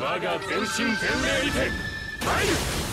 我が全身全霊にて参る。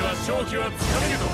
では勝機はつかめるぞ。